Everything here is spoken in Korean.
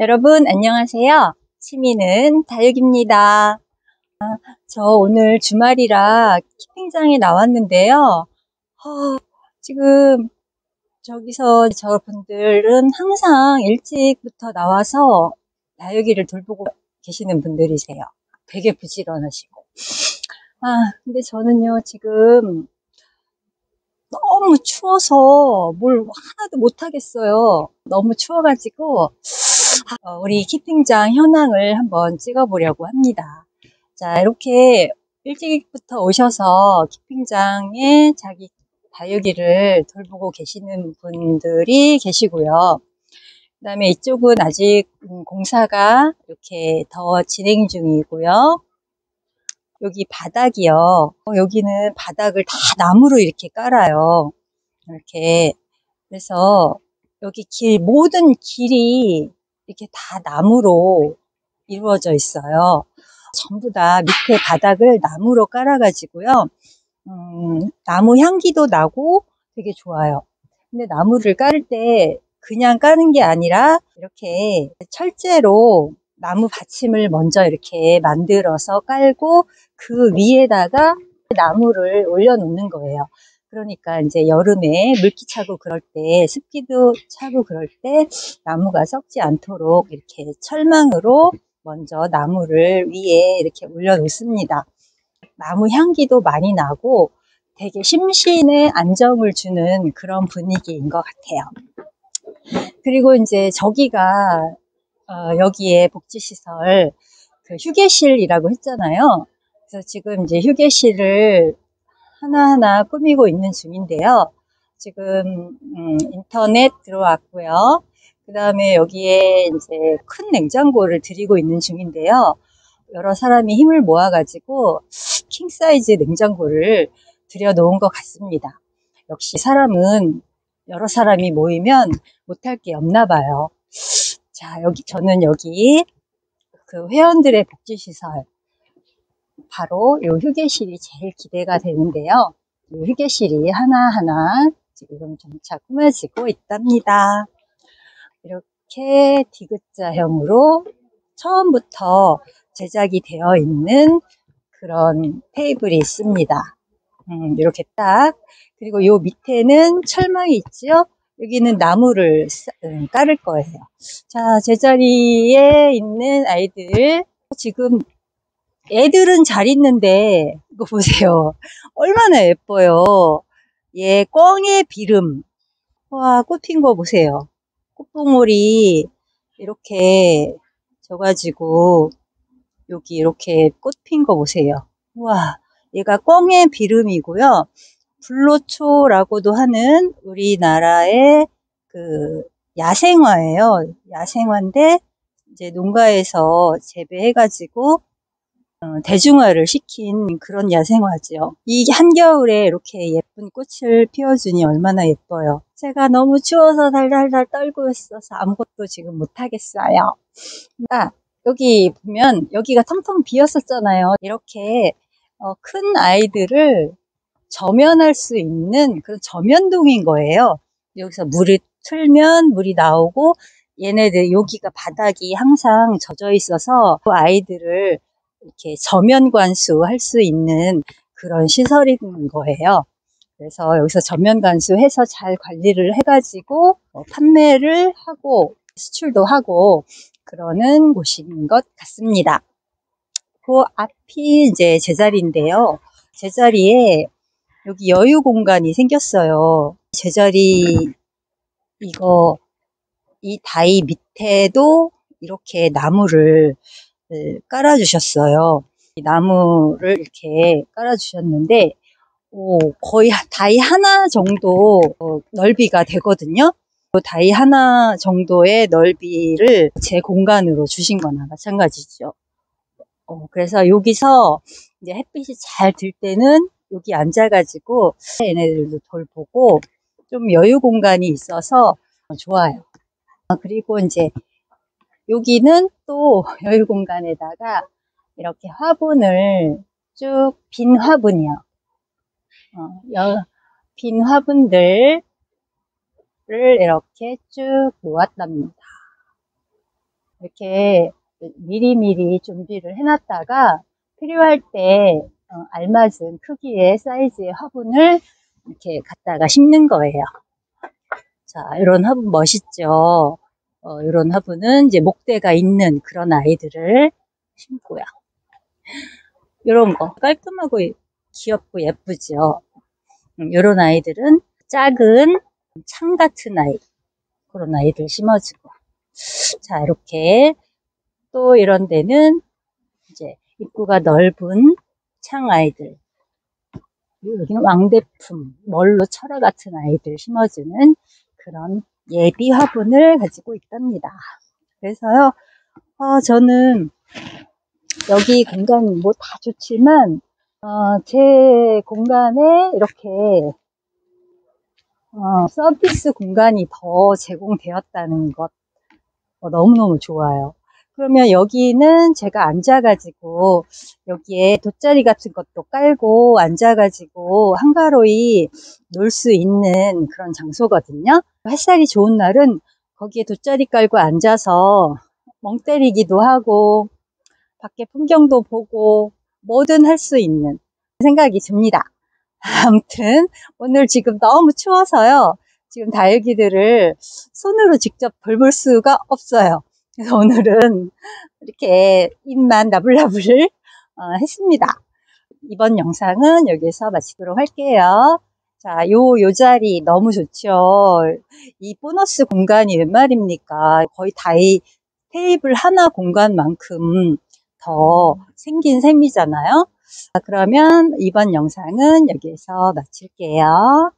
여러분 안녕하세요. 취미는 다육입니다. 아, 저 오늘 주말이라 키핑장에 나왔는데요. 어, 지금 저기서 저분들은 항상 일찍부터 나와서 다육이를 돌보고 계시는 분들이세요. 되게 부지런하시고. 아, 근데 저는요, 지금 너무 추워서 뭘 하나도 못하겠어요. 너무 추워가지고, 어, 우리 키핑장 현황을 한번 찍어보려고 합니다. 자, 이렇게 일찍부터 오셔서 키핑장에 자기 다육이를 돌보고 계시는 분들이 계시고요. 그 다음에 이쪽은 아직 공사가 이렇게 더 진행 중이고요. 여기 바닥이요. 어, 여기는 바닥을 다 나무로 이렇게 깔아요. 이렇게. 그래서 여기 길, 모든 길이 이렇게 다 나무로 이루어져 있어요. 전부 다 밑에 바닥을 나무로 깔아가지고요. 음, 나무 향기도 나고 되게 좋아요. 근데 나무를 깔을 때 그냥 까는 게 아니라 이렇게 철제로 나무 받침을 먼저 이렇게 만들어서 깔고 그 위에다가 나무를 올려놓는 거예요. 그러니까 이제 여름에 물기 차고 그럴 때 습기도 차고 그럴 때 나무가 썩지 않도록 이렇게 철망으로 먼저 나무를 위에 이렇게 올려 놓습니다. 나무 향기도 많이 나고 되게 심신에 안정을 주는 그런 분위기인 것 같아요. 그리고 이제 저기가 어, 여기에 복지시설 그 휴게실이라고 했잖아요. 그래서 지금 이제 휴게실을 하나하나 꾸미고 있는 중인데요. 지금 음, 인터넷 들어왔고요. 그 다음에 여기에 이제 큰 냉장고를 드리고 있는 중인데요. 여러 사람이 힘을 모아가지고 킹 사이즈 냉장고를 들여놓은 것 같습니다. 역시 사람은 여러 사람이 모이면 못할 게 없나 봐요. 자, 여기, 저는 여기 그 회원들의 복지시설, 바로 이 휴게실이 제일 기대가 되는데요. 이 휴게실이 하나하나 지금 점차 꾸며지고 있답니다. 이렇게 디귿자형으로 처음부터 제작이 되어 있는 그런 테이블이 있습니다. 음, 이렇게 딱. 그리고 요 밑에는 철망이 있죠? 여기는 나무를 음, 깔을 거예요. 자, 제자리에 있는 아이들. 지금 애들은 잘 있는데 이거 보세요. 얼마나 예뻐요. 얘 꽝의 비름. 와, 꽃 핀 거 보세요. 꽃봉오리 이렇게 져가지고 여기 이렇게 꽃 핀 거 보세요. 와, 얘가 꽝의 비름이고요. 불로초라고도 하는 우리나라의 그 야생화예요. 야생화인데 이제 농가에서 재배해가지고 어, 대중화를 시킨 그런 야생화죠. 이 한겨울에 이렇게 예쁜 꽃을 피워주니 얼마나 예뻐요. 제가 너무 추워서 달달달 떨고 있어서 아무것도 지금 못하겠어요. 아, 여기 보면 여기가 텅텅 비었었잖아요. 이렇게 어, 큰 아이들을 저면할 수 있는 그런 저면동인 거예요. 여기서 물을 틀면 물이 나오고 얘네들 여기가 바닥이 항상 젖어 있어서 그 아이들을 이렇게 저면 관수할 수 있는 그런 시설인 거예요. 그래서 여기서 전면 관수해서 잘 관리를 해가지고 뭐 판매를 하고 수출도 하고 그러는 곳인 것 같습니다. 그 앞이 이제 제자리인데요. 제자리에 여기 여유 공간이 생겼어요. 제자리 이거 이 다이 밑에도 이렇게 나무를 깔아주셨어요. 나무를 이렇게 깔아주셨는데 오, 거의 다이 하나 정도 넓이가 되거든요. 다이 하나 정도의 넓이를 제 공간으로 주신 거나 마찬가지죠. 어, 그래서 여기서 이제 햇빛이 잘 들 때는 여기 앉아가지고 얘네들도 돌보고 좀 여유 공간이 있어서 좋아요. 어, 그리고 이제 여기는 또 여유 공간에다가 이렇게 화분을 쭉 빈 화분이요. 어, 여, 빈 화분들을 이렇게 쭉 놓았답니다. 이렇게 미리미리 준비를 해놨다가 필요할 때 어, 알맞은 크기의 사이즈의 화분을 이렇게 갖다가 심는 거예요. 자, 이런 화분 멋있죠? 어, 이런 화분은 이제 목대가 있는 그런 아이들을 심고요. 이런 거 깔끔하고 귀엽고 예쁘죠? 음, 이런 아이들은 작은 창 같은 아이 그런 아이들 심어주고 자 이렇게 또 이런 데는 이제 입구가 넓은 창 아이들 여기는 왕대품 멀로 철화 같은 아이들 심어주는 그런 예비 화분을 가지고 있답니다. 그래서요 어, 저는 여기 공간 뭐 다 좋지만 어, 제 공간에 이렇게 어, 서비스 공간이 더 제공되었다는 것 어, 너무너무 좋아요. 그러면 여기는 제가 앉아가지고 여기에 돗자리 같은 것도 깔고 앉아가지고 한가로이 놀 수 있는 그런 장소거든요. 햇살이 좋은 날은 거기에 돗자리 깔고 앉아서 멍 때리기도 하고 밖에 풍경도 보고 뭐든 할 수 있는 생각이 듭니다. 아무튼 오늘 지금 너무 추워서요. 지금 다육이들을 손으로 직접 돌볼 수가 없어요. 그래서 오늘은 이렇게 입만 나불나불 어, 했습니다. 이번 영상은 여기서 마치도록 할게요. 자, 요, 요 자리 너무 좋죠. 이 보너스 공간이 웬 말입니까? 거의 다이 테이블 하나 공간만큼 더 생긴 셈이잖아요. 그러면 이번 영상은 여기에서 마칠게요.